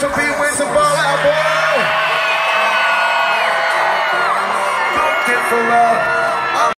hands for Pete Winston Ball out, boy. Looking for love.